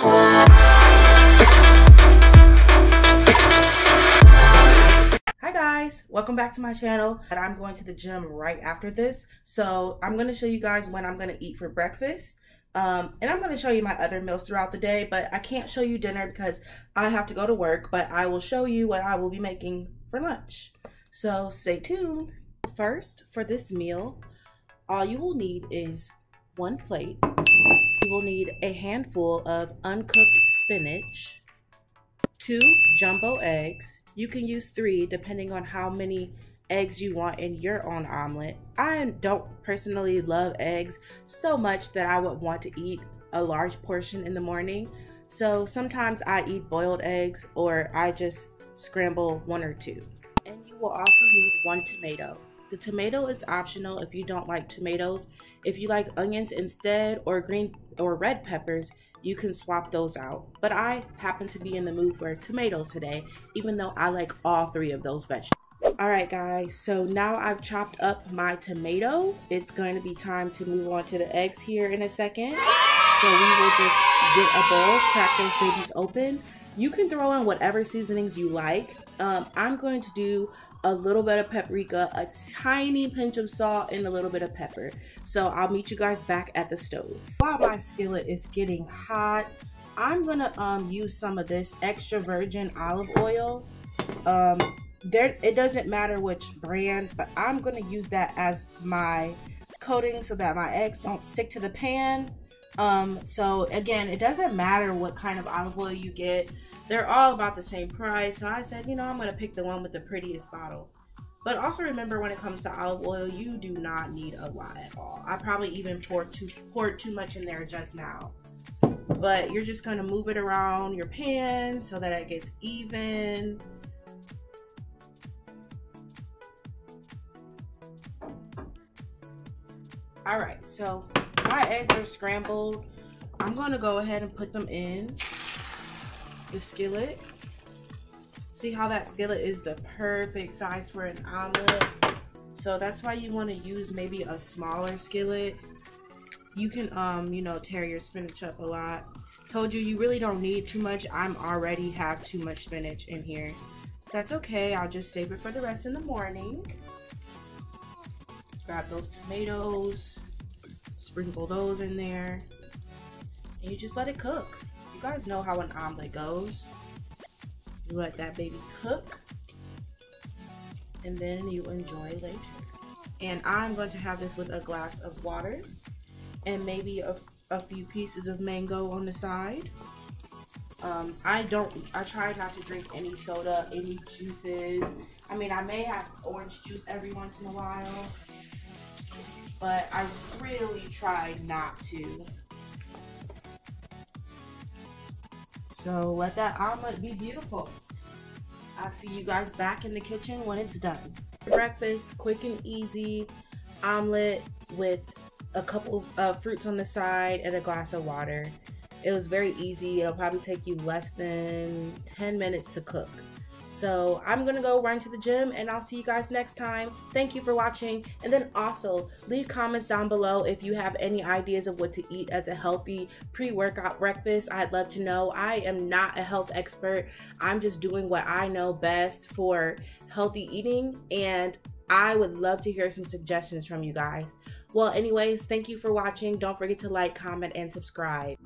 Hi guys, welcome back to my channel. And I'm going to the gym right after this. So I'm going to show you guys when I'm going to eat for breakfast. Um, and I'm going to show you my other meals throughout the day, but I can't show you dinner because I have to go to work, but I will show you what I will be making for lunch. So stay tuned. First, for this meal, all you will need is one plate. You will need a handful of uncooked spinach, two jumbo eggs. You can use three depending on how many eggs you want in your own omelet. I don't personally love eggs so much that I would want to eat a large portion in the morning. So sometimes I eat boiled eggs or I just scramble one or two. And you will also need one tomato. The tomato is optional if you don't like tomatoes. If you like onions instead or green or red peppers, you can swap those out. But I happen to be in the mood for tomatoes today, even though I like all three of those vegetables. All right, guys, so now I've chopped up my tomato. It's going to be time to move on to the eggs here in a second. So we will just get a bowl, crack those babies open. You can throw in whatever seasonings you like. Um, I'm going to do a little bit of paprika, a tiny pinch of salt, and a little bit of pepper. So I'll meet you guys back at the stove. While my skillet is getting hot, I'm gonna um, use some of this extra virgin olive oil. Um, there, it doesn't matter which brand, but I'm gonna use that as my coating so that my eggs don't stick to the pan. Um, so again, it doesn't matter what kind of olive oil you get. They're all about the same price. So I said, you know, I'm to pick the one with the prettiest bottle. But also remember when it comes to olive oil, you do not need a lot at all. I probably even poured too, poured too much in there just now. But you're just to move it around your pan so that it gets even. All right, so my eggs are scrambled. I'm gonna go ahead and put them in the skillet. See how that skillet is the perfect size for an omelet. So that's why you wanna use maybe a smaller skillet. You can, um, you know, tear your spinach up a lot. Told you, you really don't need too much. I'm already have too much spinach in here. That's okay, I'll just save it for the rest in the morning. Grab those tomatoes sprinkle those in there. And you just let it cook. You guys know how an omelet goes. You let that baby cook. And then you enjoy later. And I'm going to have this with a glass of water. And maybe a, a few pieces of mango on the side. Um, I don't, I try not to drink any soda, any juices. I mean, I may have orange juice every once in a while but I really try not to. So let that omelet be beautiful. I'll see you guys back in the kitchen when it's done. Breakfast, quick and easy, omelet with a couple of uh, fruits on the side and a glass of water. It was very easy. It'll probably take you less than 10 minutes to cook. So I'm gonna go run to the gym and I'll see you guys next time. Thank you for watching. And then also leave comments down below if you have any ideas of what to eat as a healthy pre-workout breakfast. I'd love to know. I am not a health expert. I'm just doing what I know best for healthy eating and I would love to hear some suggestions from you guys. Well, anyways, thank you for watching. Don't forget to like, comment, and subscribe.